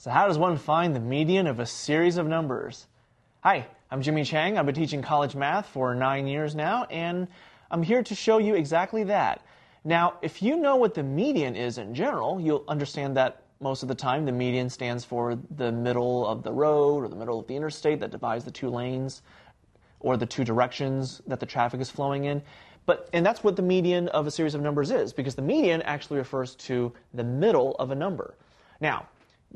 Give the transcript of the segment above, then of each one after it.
So, how does one find the median of a series of numbers? Hi, I'm Jimmy Chang. I've been teaching college math for nine years now, and I'm here to show you exactly that. Now, if you know what the median is in general, you'll understand that most of the time the median stands for the middle of the road or the middle of the interstate that divides the two lanes or the two directions that the traffic is flowing in. But and that's what the median of a series of numbers is because the median actually refers to the middle of a number. Now,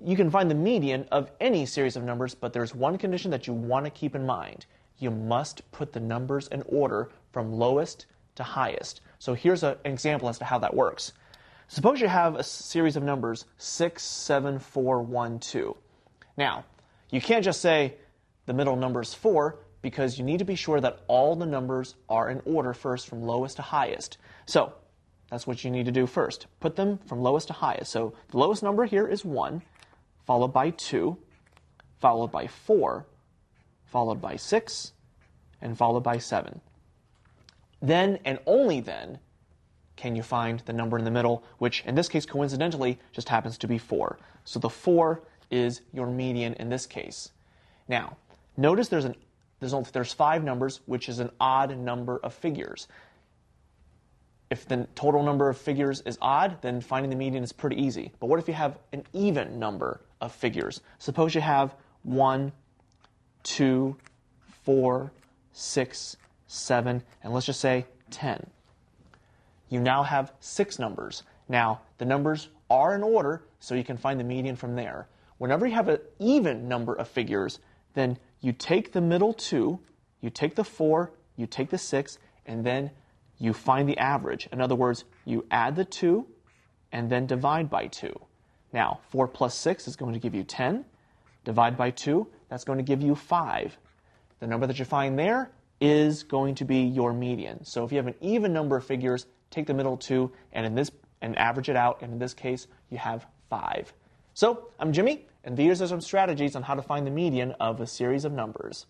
you can find the median of any series of numbers, but there's one condition that you want to keep in mind. You must put the numbers in order from lowest to highest. So here's a, an example as to how that works. Suppose you have a series of numbers 6, 7, 4, 1, 2. Now, you can't just say the middle number is 4 because you need to be sure that all the numbers are in order first from lowest to highest. So, that's what you need to do first. Put them from lowest to highest. So, the lowest number here is 1 followed by 2, followed by 4, followed by 6, and followed by 7. Then and only then can you find the number in the middle, which in this case coincidentally just happens to be 4. So the 4 is your median in this case. Now, notice there's an there's only, there's five numbers, which is an odd number of figures. If the total number of figures is odd, then finding the median is pretty easy. But what if you have an even number of figures. Suppose you have 1, 2, 4, 6, 7, and let's just say 10. You now have six numbers. Now, the numbers are in order, so you can find the median from there. Whenever you have an even number of figures, then you take the middle two, you take the 4, you take the 6, and then you find the average. In other words, you add the 2 and then divide by 2. Now, 4 plus 6 is going to give you 10. Divide by 2, that's going to give you 5. The number that you find there is going to be your median. So if you have an even number of figures, take the middle two and in this and average it out, and in this case, you have 5. So, I'm Jimmy, and these are some strategies on how to find the median of a series of numbers.